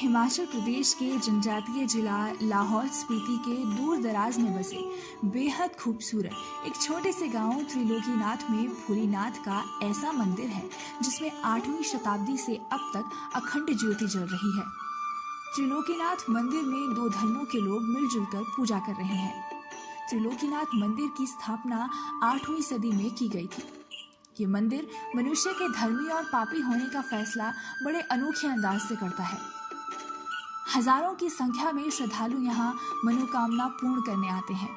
हिमाचल प्रदेश के जनजातीय जिला लाहौल स्पीति के दूर दराज में बसे बेहद खूबसूरत, एक छोटे से गाँव त्रिलोकीनाथ में भोलेनाथ का ऐसा मंदिर है, जिसमें आठवीं शताब्दी से अब तक अखंड ज्योति जल रही है। त्रिलोकीनाथ मंदिर में दो धर्मों के लोग मिलजुल कर पूजा कर रहे हैं। त्रिलोकीनाथ मंदिर की स्थापना आठवीं सदी में की गई थी। ये मंदिर मनुष्य के धर्मी और पापी होने का फैसला बड़े अनोखे अंदाज से करता है। हज़ारों की संख्या में श्रद्धालु यहाँ मनोकामना पूर्ण करने आते हैं।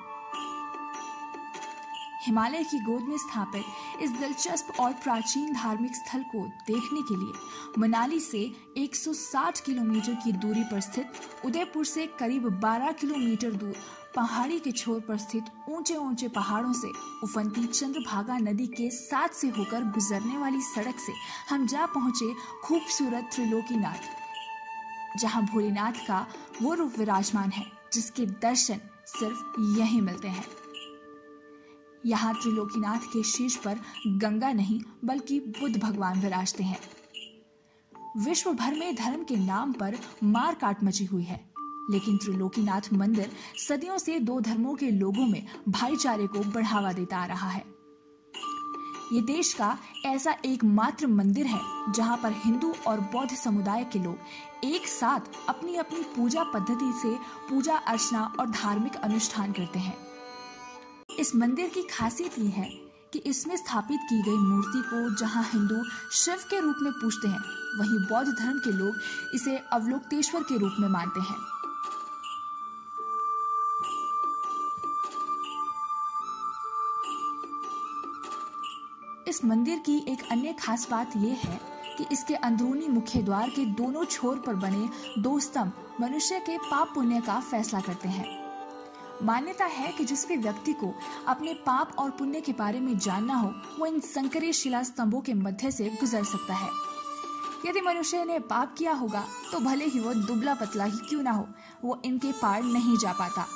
हिमालय की गोद में स्थापित इस दिलचस्प और प्राचीन धार्मिक स्थल को देखने के लिए मनाली से 160 किलोमीटर की दूरी पर स्थित, उदयपुर से करीब 12 किलोमीटर दूर पहाड़ी के छोर पर स्थित ऊँचे ऊँचे पहाड़ों से उफनती चंद्रभागा नदी के साथ से होकर गुजरने वाली सड़क से हम जा पहुँचे खूबसूरत त्रिलोकीनाथ। जहाँ भोलेनाथ का वो रूप विराजमान है, जिसके दर्शन सिर्फ़ यहीं मिलते हैं। यहाँ त्रिलोकीनाथ के शीर्ष पर गंगा नहीं, बल्कि बुद्ध भगवान विराजते हैं। विश्व भर में धर्म के नाम पर मार काट मची हुई है, लेकिन त्रिलोकीनाथ मंदिर सदियों से दो धर्मों के लोगों में भाईचारे को बढ़ावा देता आ रहा है। ये देश का ऐसा एकमात्र मंदिर है, जहाँ पर हिंदू और बौद्ध समुदाय के लोग एक साथ अपनी अपनी पूजा पद्धति से पूजा अर्चना और धार्मिक अनुष्ठान करते हैं। इस मंदिर की खासियत ये है कि इसमें स्थापित की गई मूर्ति को जहाँ हिंदू शिव के रूप में पूजते हैं, वहीं बौद्ध धर्म के लोग इसे अवलोकतेश्वर के रूप में मानते हैं। इस मंदिर की एक अन्य खास बात यह है कि इसके अंदरूनी मुख्य द्वार के दोनों छोर पर बने दो स्तंभ मनुष्य के पाप पुण्य का फैसला करते हैं। मान्यता है कि जिस भी व्यक्ति को अपने पाप और पुण्य के बारे में जानना हो, वो इन संकरी शिला स्तंभों के मध्य से गुजर सकता है। यदि मनुष्य ने पाप किया होगा तो भले ही वो दुबला पतला ही क्यों ना हो, वो इनके पार नहीं जा पाता।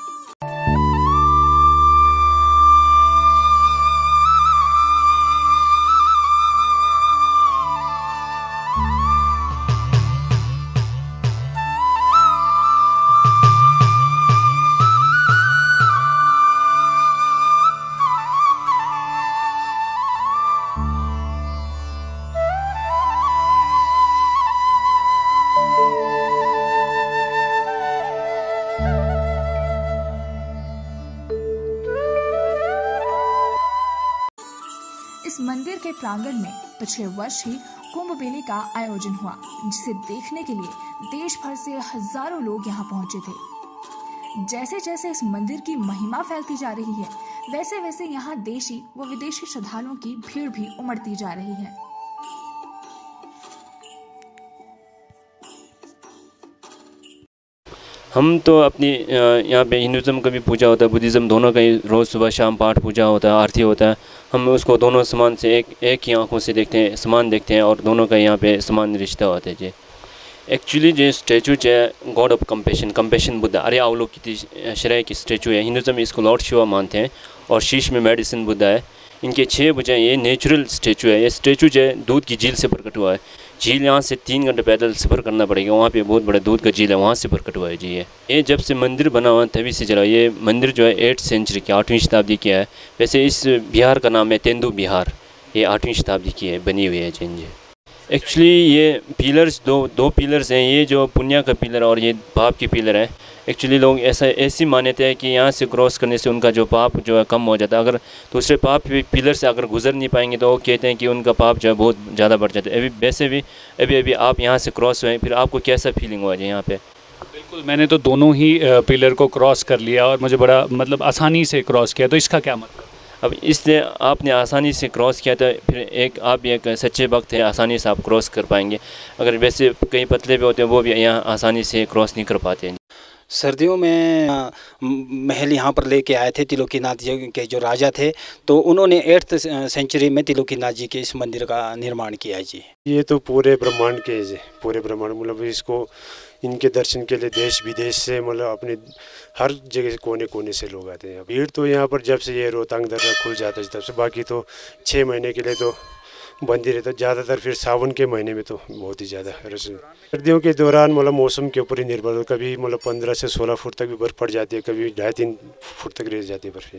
मंदिर के प्रांगण में पिछले वर्ष ही कुंभ मेले का आयोजन हुआ, जिसे देखने के लिए देश भर से हज़ारों लोग यहाँ पहुँचे थे। जैसे जैसे इस मंदिर की महिमा फैलती जा रही है वैसे वैसे यहाँ देशी व विदेशी श्रद्धालुओं की भीड़ भी उमड़ती जा रही है। हम तो अपनी यहाँ पे हिंदुज़म का भी पूजा होता है, बुद्धिज़्म दोनों का ही रोज़ सुबह शाम पाठ पूजा होता है, आरती होता है। हम उसको दोनों समान से एक एक ही आँखों से देखते हैं, समान देखते हैं और दोनों का यहाँ पे समान रिश्ता होता है जी। एक्चुअली जो स्टैचू है god of compassion compassion Buddha अरे की श्रेय की स्टैचू है। हिंदुज़म इसको लॉर्ड शिवा मानते हैं और शीश में मेडिसिन बुद्धा है। इनके छः भुजाएँ, ये नेचुरल स्टैचू है। ये स्टैचू जो है, दूध की झील से प्रकट हुआ है। झील यहाँ से तीन घंटे पैदल सफ़र करना पड़ेगा, वहाँ पे बहुत बड़े दूध का झील है, वहाँ से प्रकट हुआ है जी ये। ये जब से मंदिर बना हुआ है, तभी से चला। ये मंदिर जो है एट सेंचुरी की आठवीं शताब्दी की है। वैसे इस बिहार का नाम है तेंदु बिहार। ये आठवीं शताब्दी की है, बनी हुई है जी जी। एक्चुअली ये पिलर्स दो दो पिलर्स हैं। ये जो पुण्य का पिलर और ये पाप की पिलर है। एक्चुअली लोग ऐसा, ऐसी मान्यता है कि यहाँ से क्रॉस करने से उनका जो पाप जो है कम हो जाता है। अगर दूसरे पाप पिलर से अगर गुजर नहीं पाएँगे तो वो कहते हैं कि उनका पाप जो है बहुत ज़्यादा बढ़ जाता है। अभी, वैसे भी, अभी अभी आप यहाँ से क्रॉस हुए फिर आपको कैसा फीलिंग हुआ जी यहाँ पर बिल्कुल, मैंने तो दोनों ही पिलर को क्रॉस कर लिया और मुझे बड़ा मतलब आसानी से क्रॉस किया। तो इसका क्या मतलब? अब इसलिए आपने आसानी से क्रॉस किया तो फिर एक, आप एक सच्चे वक्त है, आसानी से आप क्रॉस कर पाएँगे। अगर वैसे कहीं पतले भी होते हैं, वो भी यहाँ आसानी से क्रॉस नहीं कर पाते हैं। सर्दियों में महल यहाँ पर लेके आए थे तिलोकीनाथ जी के जो राजा थे। तो उन्होंने एट्थ सेंचुरी में तिलोकीनाथ जी के इस मंदिर का निर्माण किया जी। ये तो पूरे ब्रह्मांड के जे- पूरे ब्रह्मांड मतलब इसको इनके दर्शन के लिए देश विदेश से मतलब अपने हर जगह कोने कोने से लोग आते हैं। भीड़ तो यहाँ पर जब से ये रोहतांग दर्रा खुल जाता है तब से, बाकी तो छः महीने के लिए तो बंदी रहता। ज़्यादातर फिर सावन के महीने में तो बहुत ही ज़्यादा सर्दियों के दौरान मतलब मौसम के ऊपर ही निर्भर कभी मतलब पंद्रह से सोलह फुट तक भी बर्फ़ पड़ जाती है, कभी ढाई तीन फुट तक रह जाती है बर्फ़।